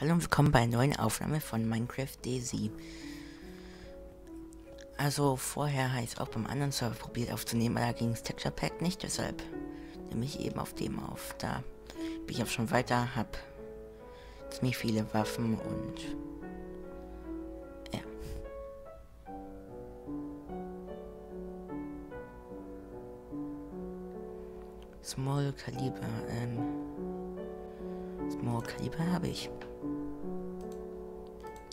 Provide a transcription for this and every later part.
Hallo und willkommen bei einer neuen Aufnahme von Minecraft Daisy. Also vorher habe ich es auch beim anderen Server probiert aufzunehmen, aber da ging das Texture Pack nicht, deshalb nehme ich eben auf dem auf. Da bin ich auch schon weiter, habe ziemlich viele Waffen und ja. Small Kaliber, ähm, Small Kaliber habe ich.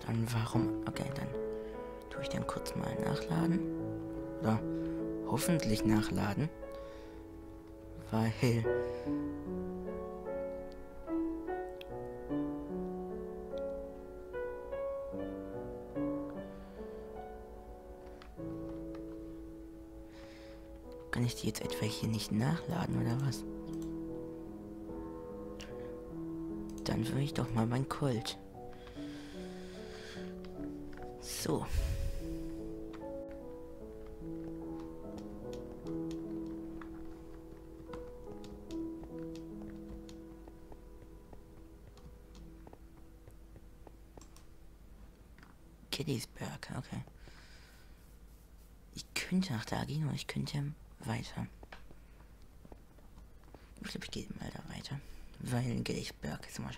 Dann warum? Okay, dann tue ich dann kurz mal nachladen. Oder hoffentlich nachladen. Weil Kann ich die jetzt etwa hier nicht nachladen oder was? Dann würde ich doch mal mein Kult. So. Gettysburg, okay. Ich könnte nach da gehen, oder ich könnte weiter. Ich glaube, ich gehe mal da weiter. Weil Gettysburg ist wahrscheinlich